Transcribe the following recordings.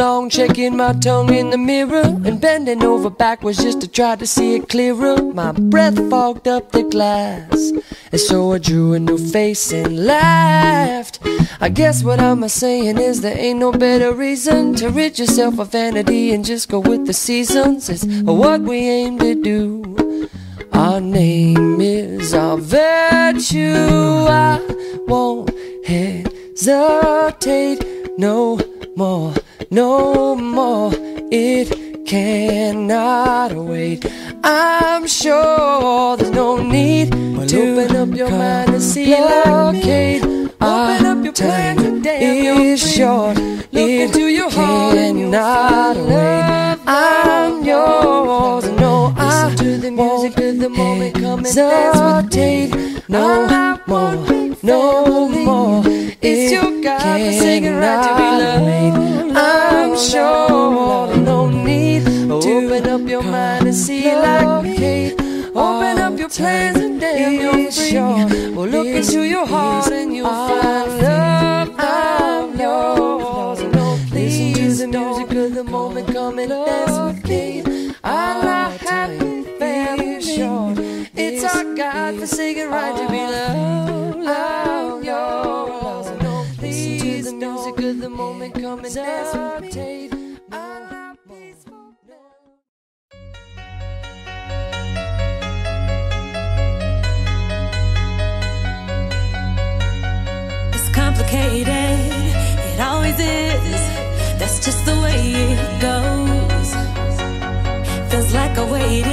Way too long, checking my tongue in the mirror and bending over backwards just to try to see it clearer. My breath fogged up the glass, and so I drew a new face and laughed. I guess what I'm saying is there ain't no better reason to rid yourself of vanity and just go with the seasons. It's what we aim to do. Our name is our virtue. I won't hesitate no more, no more. It cannot wait. I'm sure there's no need to open up your mind and see blockade. Open up your time is short. Look into your heart cannot wait. I'm yours. No, I to the music of the moment come and dance with me. No more, no more. It's your God forsaken right to be loved. I'm sure no need to open up your mind and see like me. Open up your plans and damn you're free. Well, look into your heart and you'll find love. I'm yours. No, listen to the music of the moment. Come and dance God forsaken right to be loved. Yours. No, listen to the music of the moment. Come and dance with me. I like peaceful love. It's complicated, it always is. That's just the way it goes. Feels like I waited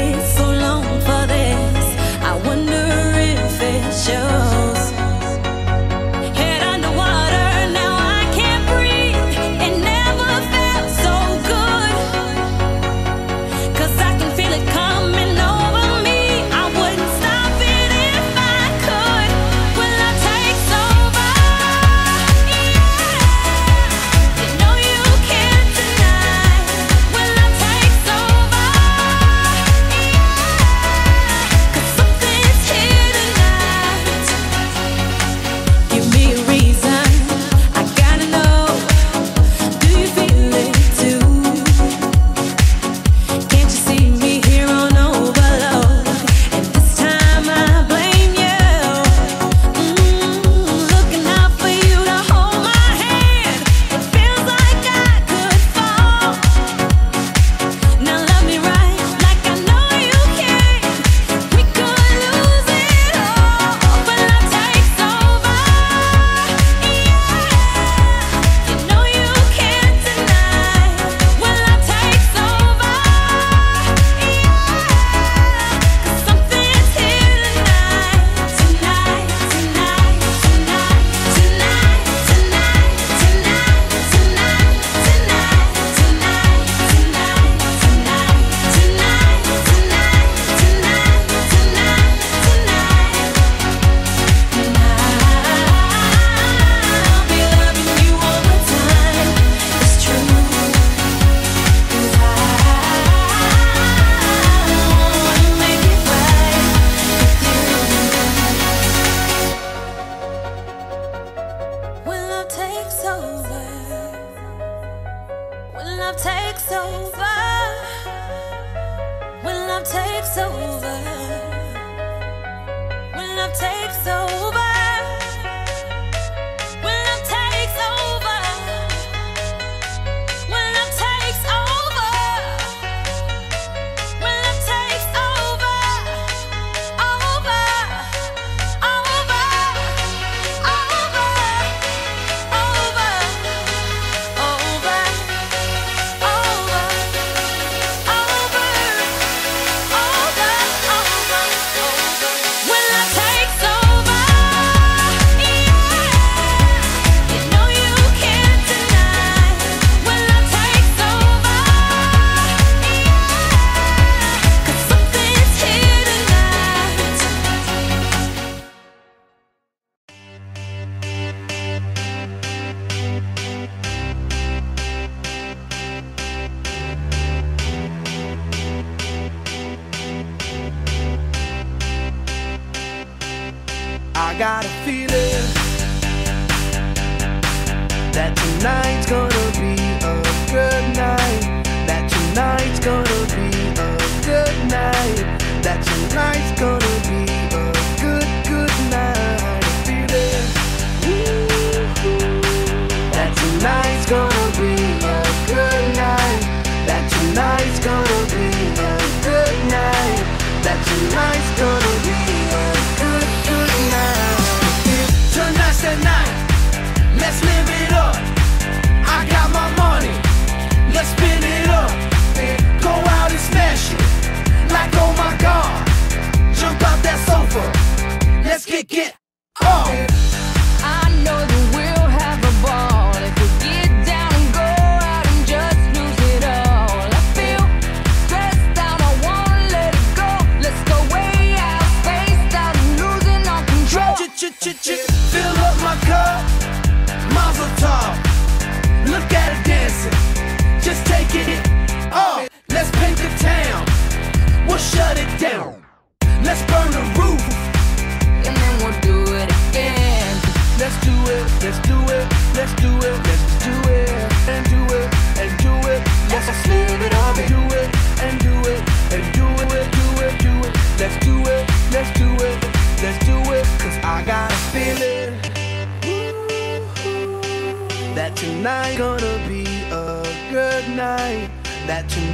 got a feeling that tonight's gonna be a good night. That tonight's gonna be a good night. That tonight's